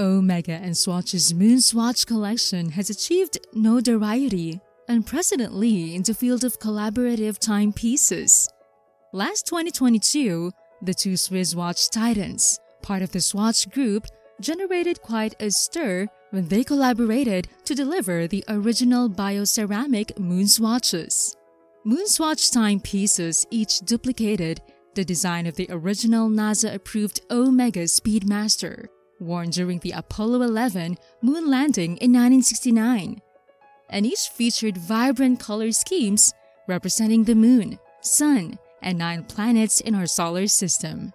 Omega and Swatch's Moon Swatch collection has achieved notoriety unprecedentedly in the field of collaborative timepieces. Last 2022, the two Swiss watch titans, part of the Swatch Group, generated quite a stir when they collaborated to deliver the original bioceramic moon swatches. Moon swatch timepieces each duplicated the design of the original NASA-approved Omega Speedmaster, worn during the Apollo 11 moon landing in 1969, and each featured vibrant color schemes representing the moon, sun, and nine planets in our solar system.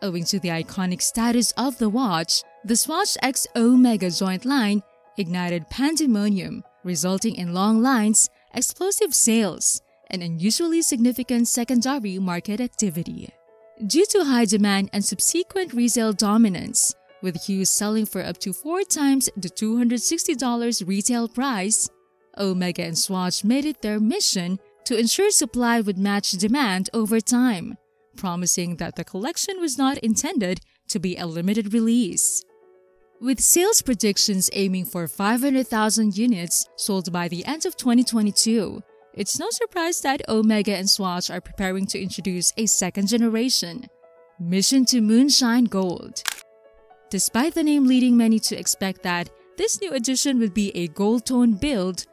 Owing to the iconic status of the watch, the Swatch X Omega joint line ignited pandemonium, resulting in long lines, explosive sales, and unusually significant secondary market activity. Due to high demand and subsequent resale dominance, with hues selling for up to four times the $260 retail price, Omega and Swatch made it their mission to ensure supply would match demand over time, promising that the collection was not intended to be a limited release. With sales predictions aiming for 500,000 units sold by the end of 2022, it's no surprise that Omega and Swatch are preparing to introduce a second generation, Mission to Moonshine Gold. Despite the name leading many to expect that this new edition would be a gold tone build,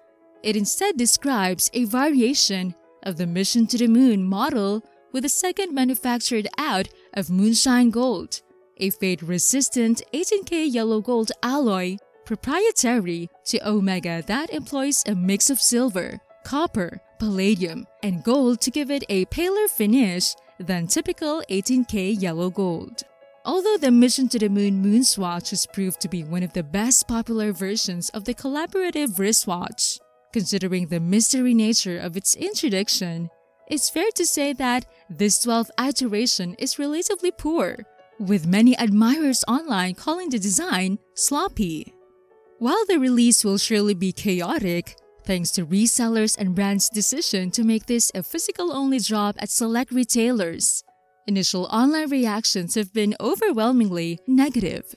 it instead describes a variation of the Mission to the Moon model with a second manufactured out of Moonshine Gold a fade-resistant 18K yellow gold alloy proprietary to Omega that employs a mix of silver, copper, palladium, and gold to give it a paler finish than typical 18K yellow gold. Although the Mission to the Moon Moon Swatch has proved to be one of the best popular versions of the collaborative wristwatch, considering the mystery nature of its introduction, it's fair to say that this 12th iteration is relatively poor with many admirers online calling the design sloppy. While the release will surely be chaotic, thanks to resellers and brands' decision to make this a physical-only drop at select retailers, initial online reactions have been overwhelmingly negative.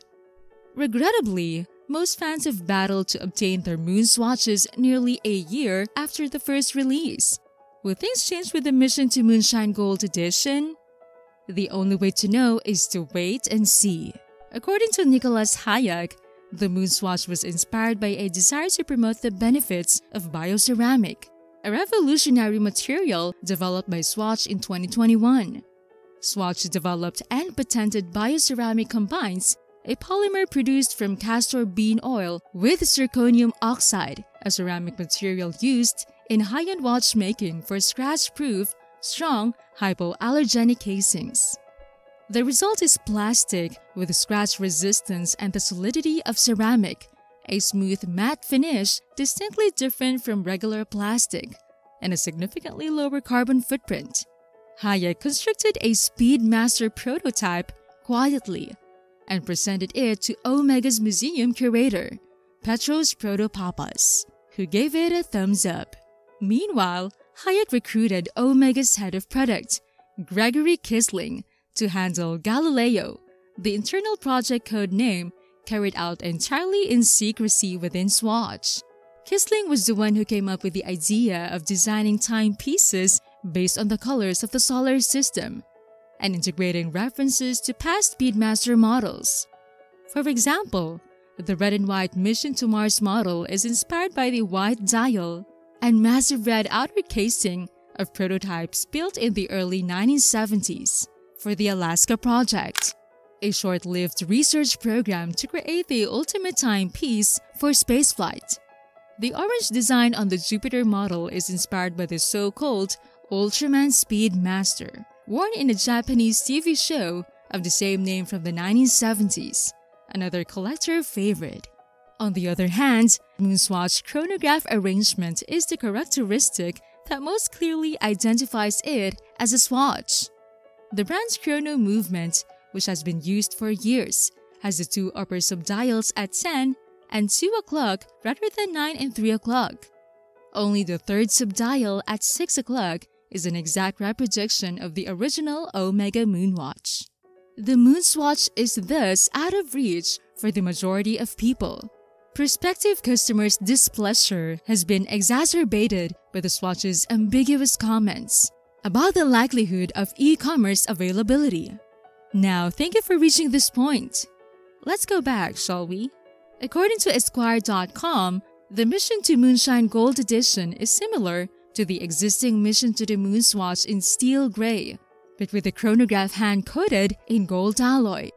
Regrettably, most fans have battled to obtain their moon swatches nearly a year after the first release. Will things change with the Mission to Moonshine Gold edition? The only way to know is to wait and see. According to Nicholas Hayek, the moon swatch was inspired by a desire to promote the benefits of bioceramic, a revolutionary material developed by Swatch in 2021. Swatch developed and patented bioceramic combines a polymer produced from castor bean oil with zirconium oxide, a ceramic material used in high-end watchmaking for scratch-proof strong, hypoallergenic casings. The result is plastic with scratch resistance and the solidity of ceramic, a smooth matte finish distinctly different from regular plastic, and a significantly lower carbon footprint. Hayek constructed a Speedmaster prototype quietly and presented it to Omega's museum curator, Petros Protopapas, who gave it a thumbs up. Meanwhile, Hayek recruited Omega's head of product, Gregory Kissling, to handle Galileo, the internal project code name carried out entirely in secrecy within Swatch. Kissling was the one who came up with the idea of designing timepieces based on the colors of the solar system and integrating references to past Speedmaster models. For example, the red and white Mission to Mars model is inspired by the white dial and massive red outer casing of prototypes built in the early 1970s for the Alaska Project, a short-lived research program to create the ultimate timepiece for spaceflight. The orange design on the Jupiter model is inspired by the so-called Ultraman Speedmaster, worn in a Japanese TV show of the same name from the 1970s, another collector favorite. On the other hand, Moonswatch chronograph arrangement is the characteristic that most clearly identifies it as a swatch. The brand's chrono movement, which has been used for years, has the two upper subdials at 10 and 2 o'clock rather than 9 and 3 o'clock. Only the third subdial at 6 o'clock is an exact reproduction of the original Omega Moonwatch. The Moonswatch is thus out of reach for the majority of people. Prospective customers' displeasure has been exacerbated by the Swatch's ambiguous comments about the likelihood of e-commerce availability. Now, thank you for reaching this point. Let's go back, shall we? According to Esquire.com, the Mission to Moonshine Gold Edition is similar to the existing Mission to the Moon Swatch in steel gray, but with the chronograph hand-coated in gold alloy.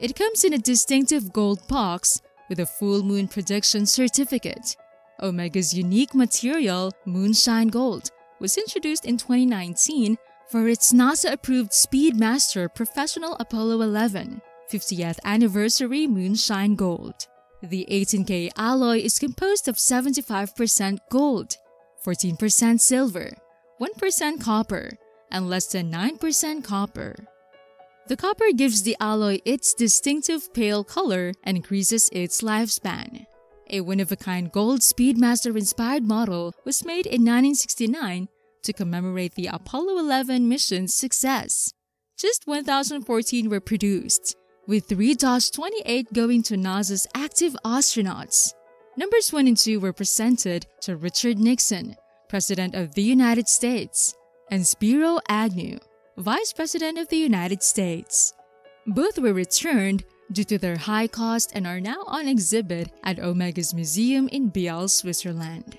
It comes in a distinctive gold box with a full moon prediction certificate. Omega's unique material, Moonshine Gold, was introduced in 2019 for its NASA-approved Speedmaster Professional Apollo 11 50th Anniversary Moonshine Gold. The 18K alloy is composed of 75% gold, 14% silver, 1% copper, and less than 9% copper. The copper gives the alloy its distinctive pale color and increases its lifespan. A one-of-a-kind gold Speedmaster-inspired model was made in 1969 to commemorate the Apollo 11 mission's success. Just 1,014 were produced, with 3-28 going to NASA's active astronauts. Numbers 1 and 2 were presented to Richard Nixon, President of the United States, and Spiro Agnew, Vice President of the United States. Both were returned due to their high cost and are now on exhibit at Omega's museum in Biel, Switzerland.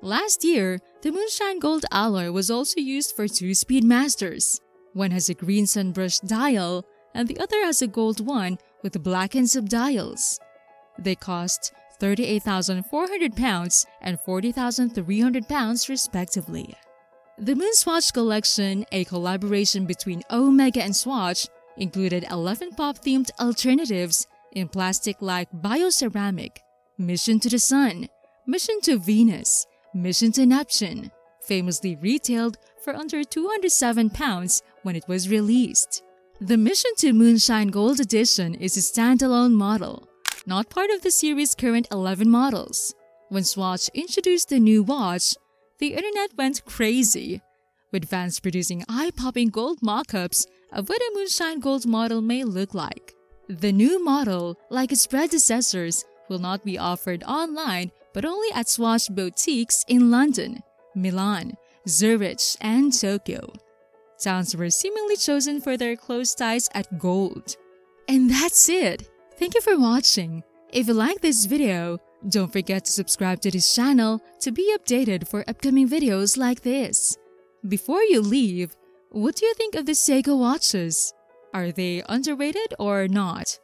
Last year, the Moonshine Gold alloy was also used for two Speedmasters. One has a green sunbrushed dial, and the other has a gold one with blackened subdials. They cost 38,400 pounds and 40,300 pounds respectively. The Moon Swatch collection, a collaboration between Omega and Swatch, included 11 pop-themed alternatives in plastic-like bioceramic, Mission to the Sun, Mission to Venus, Mission to Neptune, famously retailed for under 207 pounds when it was released. The Mission to Moonshine Gold Edition is a standalone model, not part of the series' current 11 models. When Swatch introduced the new watch, the internet went crazy, with fans producing eye-popping gold mock-ups of what a Moonshine Gold model may look like. The new model, like its predecessors, will not be offered online but only at Swatch boutiques in London, Milan, Zurich, and Tokyo. Towns were seemingly chosen for their close ties at gold. And that's it! Thank you for watching. If you like this video, don't forget to subscribe to this channel to be updated for upcoming videos like this. Before you leave, what do you think of the Seiko watches? Are they underrated or not?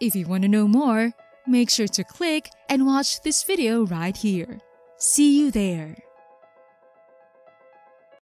If you want to know more, make sure to click and watch this video right here. See you there!